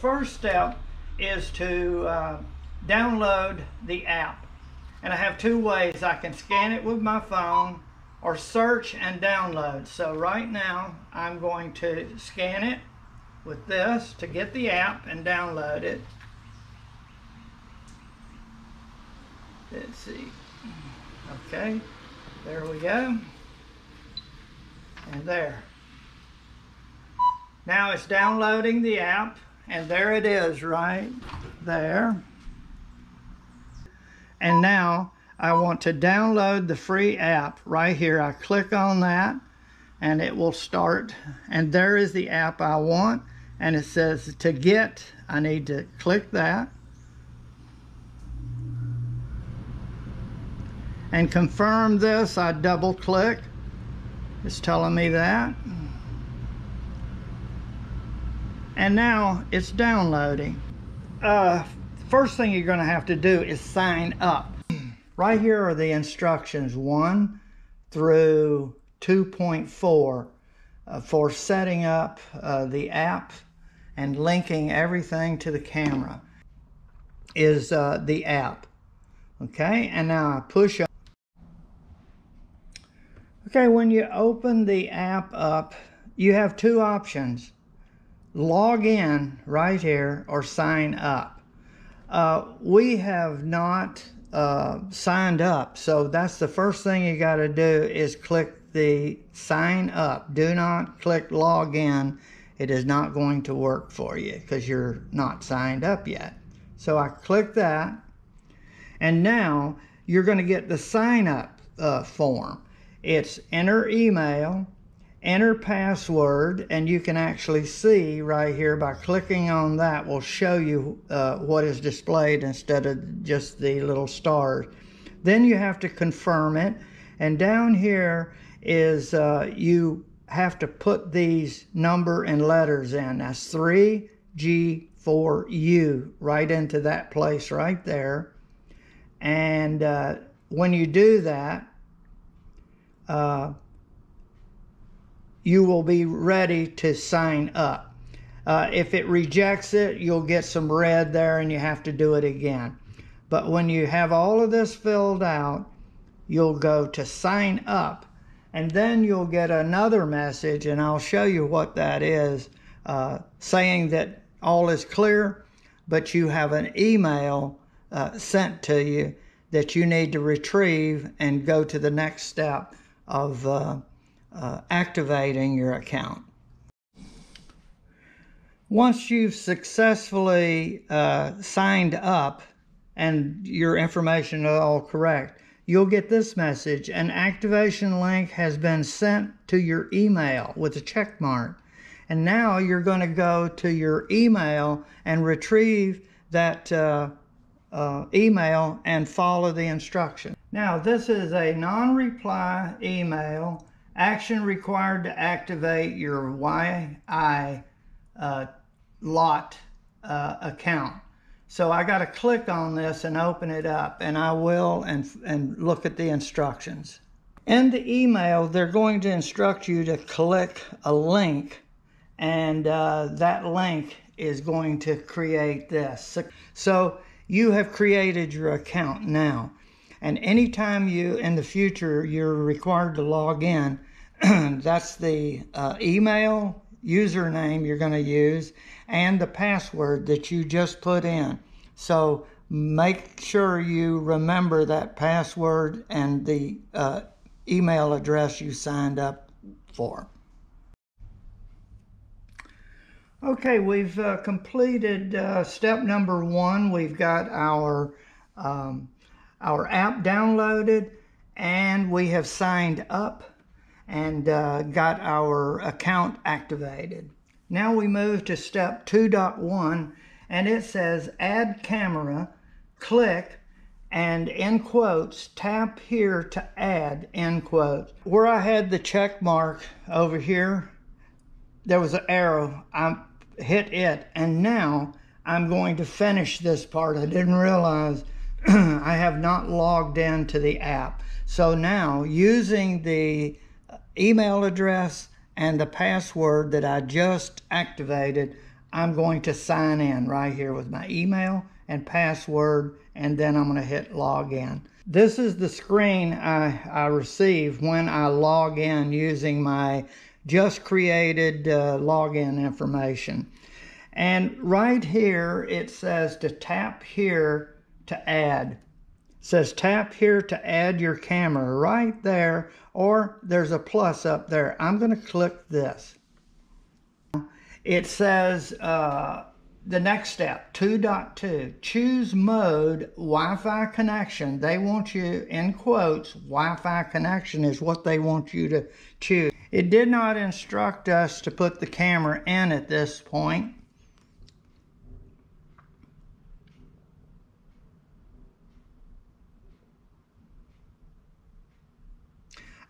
First step is to uh, download the app. And I have two ways. I can scan it with my phone or search and download. So right now I'm going to scan it with this to get the app and download it. Let's see. Okay, there we go. And there. Now it's downloading the app and there it is right there. And now I want to download the free app right here. I click on that and it will start. And there is the app I want. And it says to get, I need to click that. And confirm this, I double click. It's telling me that. And now it's downloading. Uh, first thing you're going to have to do is sign up. Right here are the instructions 1 through 2.4 uh, for setting up uh, the app and linking everything to the camera is uh, the app. Okay, and now I push up. Okay, when you open the app up, you have two options. Log in right here or sign up. Uh, we have not uh, signed up. So that's the first thing you got to do is click the sign up. Do not click log in. It is not going to work for you because you're not signed up yet. So I click that and now you're going to get the sign up uh, form. It's enter email, enter password and you can actually see right here by clicking on that will show you uh, what is displayed instead of just the little stars. Then you have to confirm it and down here is uh, you have to put these number and letters in. That's 3G4U right into that place right there. And uh, when you do that uh, you will be ready to sign up. Uh, if it rejects it, you'll get some red there and you have to do it again. But when you have all of this filled out, you'll go to sign up and then you'll get another message and I'll show you what that is uh, saying that all is clear, but you have an email uh, sent to you that you need to retrieve and go to the next step of uh, uh, activating your account. Once you've successfully uh, signed up and your information is all correct, you'll get this message. An activation link has been sent to your email with a check mark. And now you're going to go to your email and retrieve that uh, uh, email and follow the instructions. Now, this is a non reply email Action required to activate your YI uh, lot uh, account. So I got to click on this and open it up and I will and, and look at the instructions. In the email, they're going to instruct you to click a link and uh, that link is going to create this. So you have created your account now. And anytime you in the future you're required to log in, that's the uh, email username you're going to use and the password that you just put in. So make sure you remember that password and the uh, email address you signed up for. Okay, we've uh, completed uh, step number one. We've got our um, our app downloaded and we have signed up and uh, got our account activated. Now we move to step 2.1 and it says add camera, click, and in quotes, tap here to add, end quotes. Where I had the check mark over here, there was an arrow. I hit it and now I'm going to finish this part. I didn't realize I have not logged into the app. So now using the email address and the password that I just activated, I'm going to sign in right here with my email and password, and then I'm going to hit login. This is the screen I, I receive when I log in using my just created uh, login information. And right here, it says to tap here to add. Says tap here to add your camera right there, or there's a plus up there. I'm going to click this. It says uh, the next step 2.2 choose mode Wi-Fi connection. They want you in quotes Wi-Fi connection is what they want you to choose. It did not instruct us to put the camera in at this point.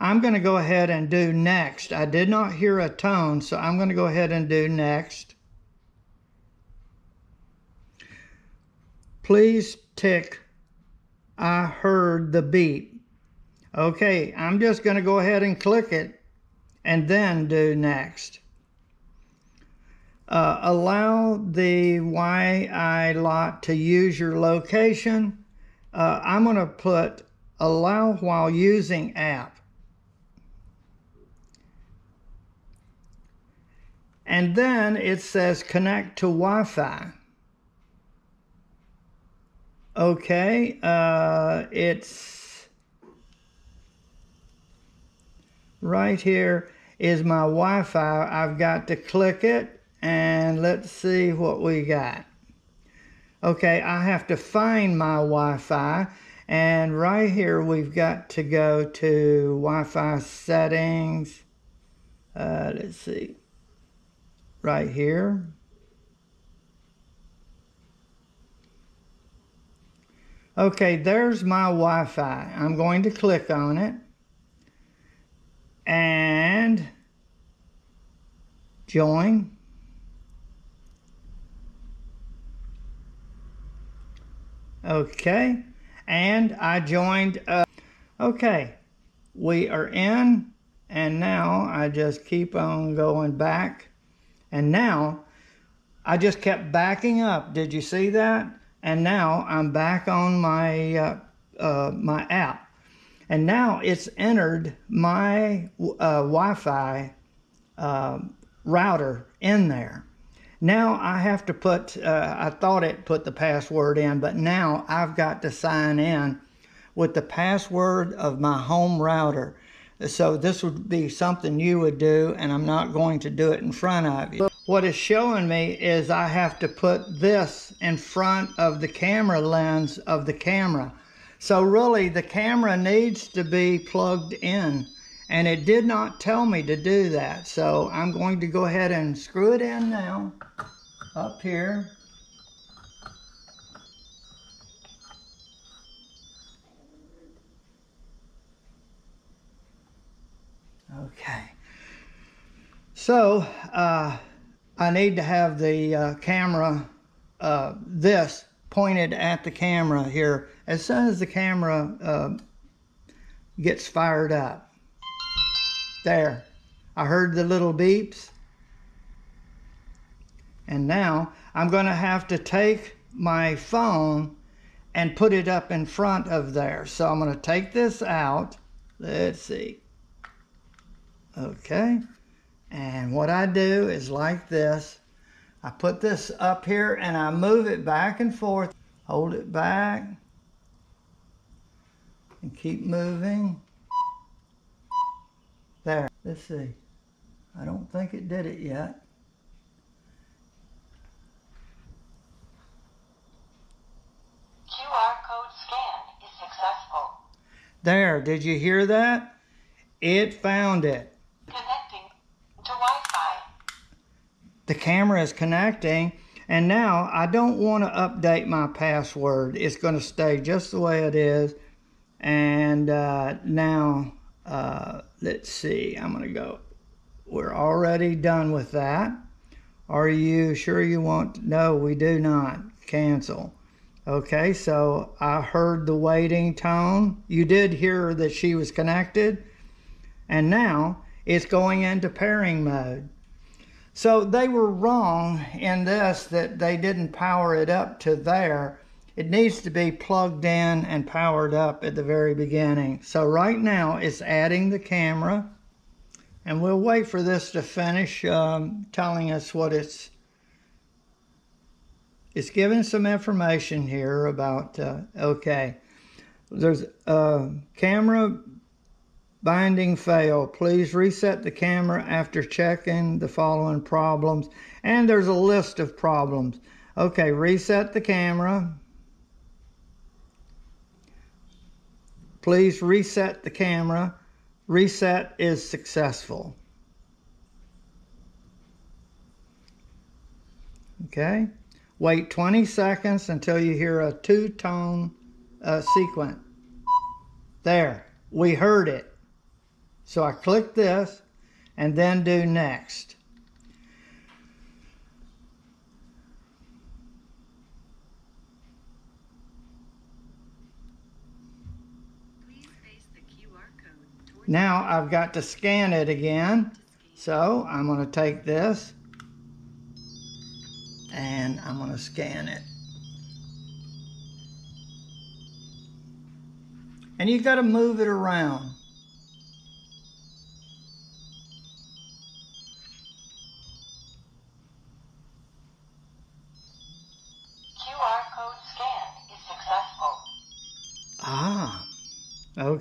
I'm going to go ahead and do next. I did not hear a tone, so I'm going to go ahead and do next. Please tick, I heard the beep. Okay, I'm just going to go ahead and click it and then do next. Uh, allow the YI lot to use your location. Uh, I'm going to put allow while using app. And then it says connect to Wi-Fi. Okay, uh, it's right here is my Wi-Fi. I've got to click it and let's see what we got. Okay, I have to find my Wi-Fi and right here we've got to go to Wi-Fi settings. Uh, let's see right here. Okay, there's my Wi-Fi. I'm going to click on it. And join. Okay, and I joined. Uh, okay, we are in, and now I just keep on going back and now I just kept backing up. Did you see that? And now I'm back on my uh, uh, my app. And now it's entered my uh, Wi-Fi um, router in there. Now I have to put, uh, I thought it put the password in, but now I've got to sign in with the password of my home router. So this would be something you would do, and I'm not going to do it in front of you. What it's showing me is I have to put this in front of the camera lens of the camera. So really, the camera needs to be plugged in, and it did not tell me to do that. So I'm going to go ahead and screw it in now, up here. Okay. So uh, I need to have the uh, camera, uh, this pointed at the camera here as soon as the camera uh, gets fired up. There. I heard the little beeps. And now I'm going to have to take my phone and put it up in front of there. So I'm going to take this out. Let's see. Okay. And what I do is like this. I put this up here and I move it back and forth. Hold it back. And keep moving. There. Let's see. I don't think it did it yet. QR code scan is successful. There. Did you hear that? It found it. The camera is connecting and now I don't want to update my password. It's going to stay just the way it is. And uh, now, uh, let's see, I'm going to go. We're already done with that. Are you sure you want? No, we do not. Cancel. Okay, so I heard the waiting tone. You did hear that she was connected. And now it's going into pairing mode. So they were wrong in this that they didn't power it up to there. It needs to be plugged in and powered up at the very beginning. So right now it's adding the camera and we'll wait for this to finish um, telling us what it's it's giving some information here about uh, okay there's a camera binding fail. Please reset the camera after checking the following problems. And there's a list of problems. Okay reset the camera. Please reset the camera. Reset is successful. Okay, wait 20 seconds until you hear a two-tone uh, sequence. There, we heard it. So I click this and then do next. Now I've got to scan it again. So I'm going to take this and I'm going to scan it. And you've got to move it around.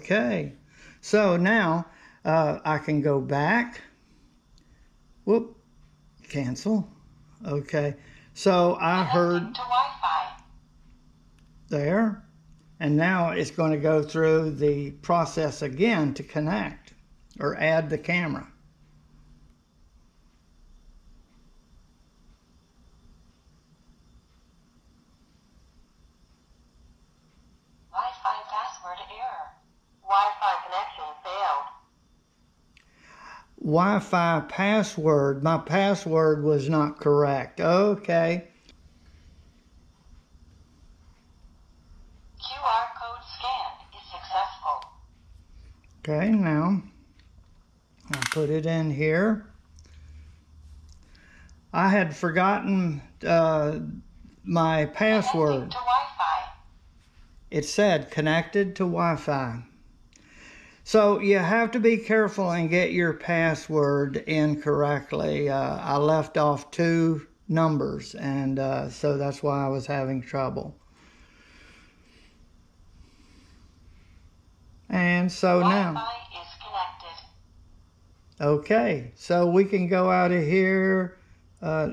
Okay. So now uh, I can go back. Whoop, cancel. Okay. So I heard there, and now it's going to go through the process again to connect or add the camera. Wi-Fi password error. Wi-Fi connection failed. Wi-Fi password. My password was not correct. Okay. QR code scan is successful. Okay, now I'll put it in here. I had forgotten uh, my password. Connecting to Wi-Fi. It said connected to Wi-Fi. So you have to be careful and get your password in correctly. Uh, I left off two numbers, and uh, so that's why I was having trouble. And so now. Wi-Fi is connected. Okay, so we can go out of here. Uh,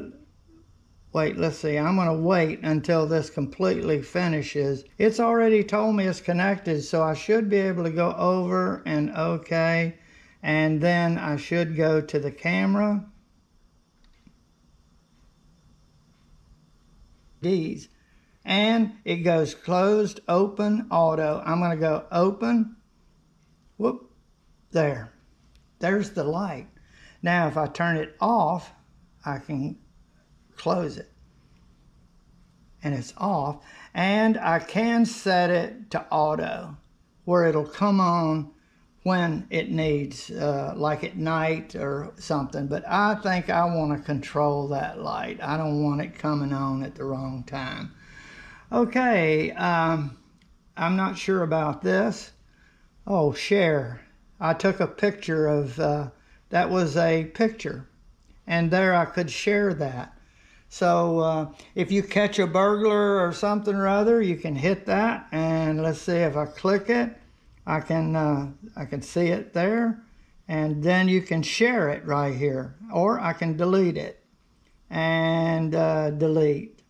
wait, let's see. I'm going to wait until this completely finishes. It's already told me it's connected, so I should be able to go over and okay. And then I should go to the camera. D's. And it goes closed, open, auto. I'm going to go open. Whoop, there. There's the light. Now, if I turn it off, I can close it. And it's off. And I can set it to auto, where it'll come on when it needs, uh, like at night or something. But I think I want to control that light. I don't want it coming on at the wrong time. Okay, um, I'm not sure about this. Oh, share. I took a picture of, uh, that was a picture. And there I could share that. So uh, if you catch a burglar or something or other, you can hit that. And let's see if I click it, I can, uh, I can see it there. And then you can share it right here. Or I can delete it. And uh, delete.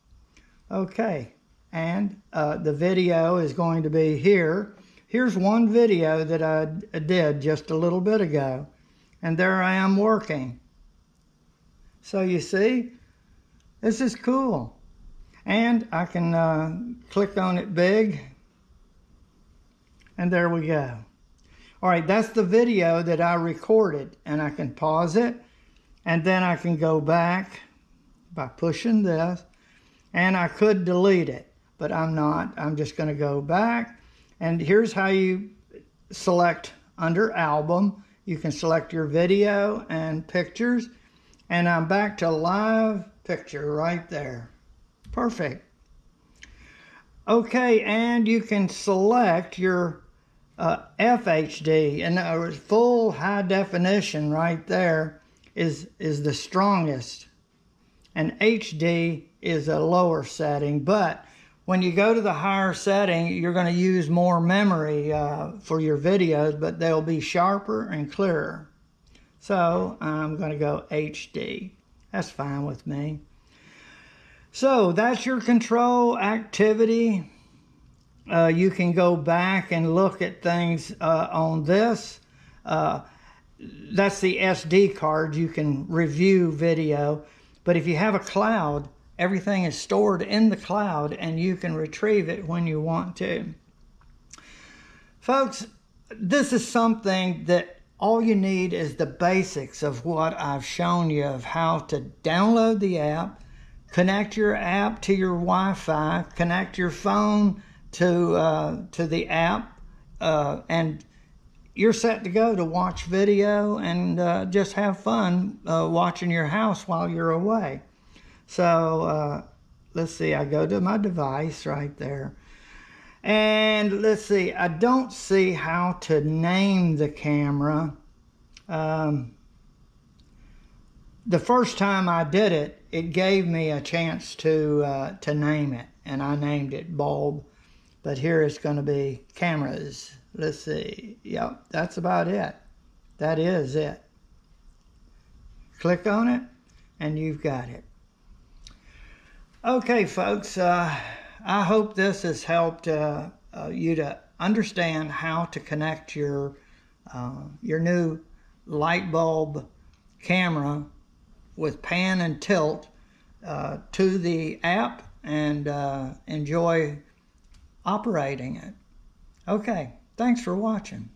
Okay. And uh, the video is going to be here. Here's one video that I did just a little bit ago. And there I am working. So you see, this is cool. And I can uh, click on it big. And there we go. All right, that's the video that I recorded. And I can pause it. And then I can go back by pushing this. And I could delete it, but I'm not. I'm just going to go back. And here's how you select under album. You can select your video and pictures And I'm back to live picture right there. Perfect. Okay, and you can select your uh, FHD, and uh, full high definition right there is is the strongest, and HD is a lower setting. But when you go to the higher setting, you're going to use more memory uh, for your videos, but they'll be sharper and clearer. So I'm going to go HD. That's fine with me. So that's your control activity. Uh, you can go back and look at things uh, on this. Uh, that's the SD card. You can review video. But if you have a cloud, everything is stored in the cloud and you can retrieve it when you want to. Folks, this is something that all you need is the basics of what I've shown you of how to download the app, connect your app to your Wi-Fi, connect your phone to uh, to the app, uh, and you're set to go to watch video and uh, just have fun uh, watching your house while you're away. So uh, let's see, I go to my device right there. And let's see, I don't see how to name the camera. Um, the first time I did it, it gave me a chance to uh, to name it, and I named it bulb. But here it's going to be cameras. Let's see. Yep, that's about it. That is it. Click on it, and you've got it. Okay, folks. Uh, I hope this has helped uh, uh, you to understand how to connect your uh, your new light bulb camera with pan and tilt uh, to the app and uh, enjoy operating it. Okay, thanks for watching.